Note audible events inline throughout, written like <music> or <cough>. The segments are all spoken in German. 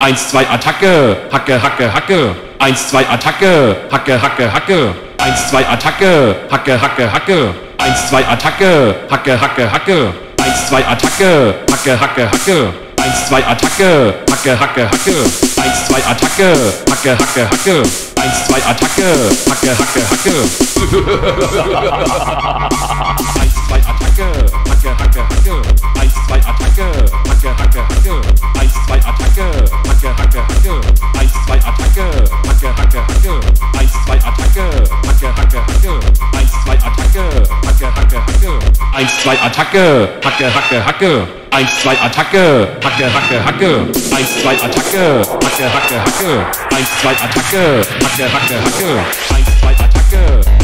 1, 2, Attacke, Hacke, Hacke, Hacke. 1, 2, Attacke, Hacke, Hacke, Hacke. 1, 2, Attacke, Hacke, Hacke, Hacke. 1, 2, Attacke, Hacke, Hacke, Hacke. 1, 2, Attacke, Hacke, Hacke, Hacke. 1, 2, Attacke, Hacke, Hacke, Hacke. 1, 2, Attacke, Hacke, Hacke, Hacke. 1, 2, Attacke, Hacke, Hacke, Hacke. <laughs> 1, 2, Attacke, Hacke, Hacke, Hacke. 1, 2, Attacke, Hacke, Hacke, Hacke. 1, 2, Attacke, Hacke, Hacke, Hacke. 1, 2, Attacke, Hacke, Hacke, Hacke. 1, 2, Attacke,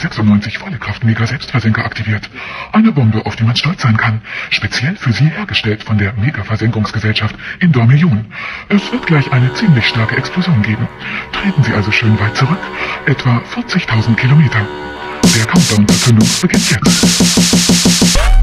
96 volle Kraft Mega Selbstversenker aktiviert. Eine Bombe, auf die man stolz sein kann. Speziell für Sie hergestellt von der Mega-Versenkungsgesellschaft in Dormillion. Es wird gleich eine ziemlich starke Explosion geben. Treten Sie also schön weit zurück. Etwa 40.000 Kilometer. Der Countdown zur Zündung beginnt jetzt.